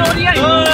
澳大利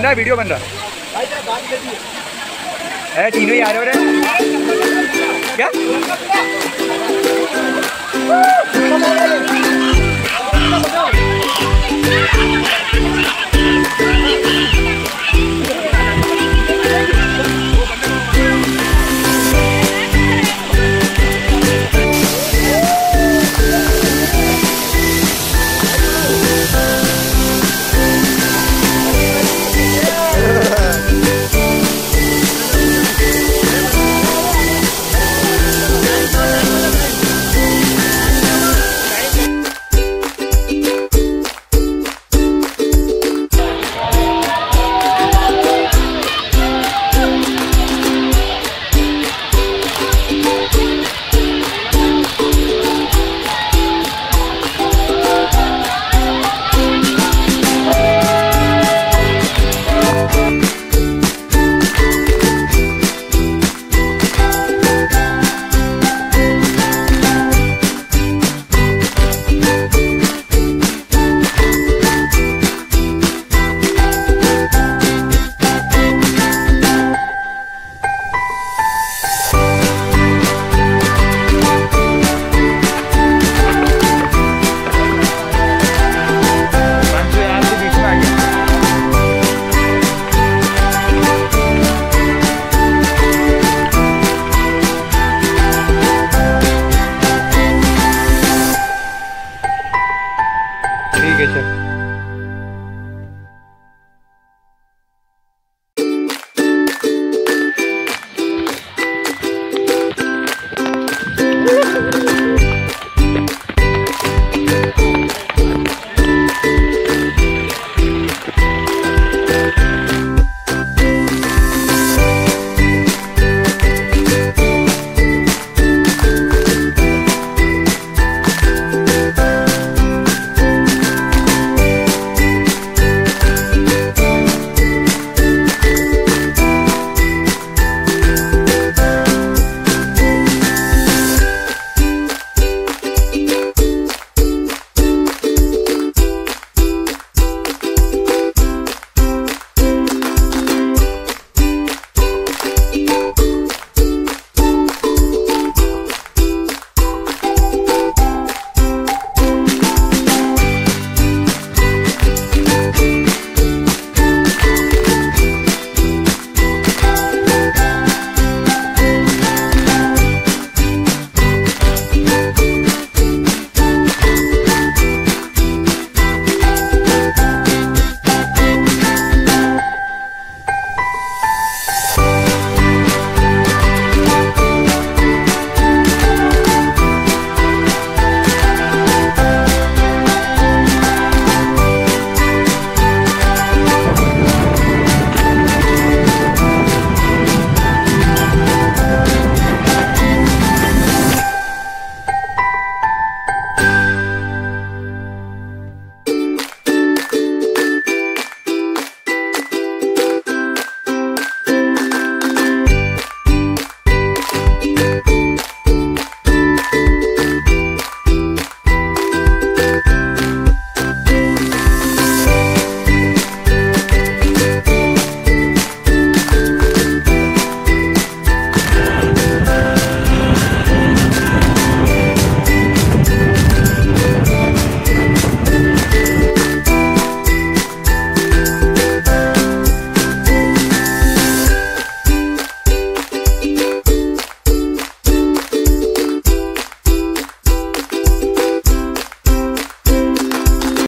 बन रहा है वीडियो बन रहा है। अरे तीनों ही आ रहे हो क्या?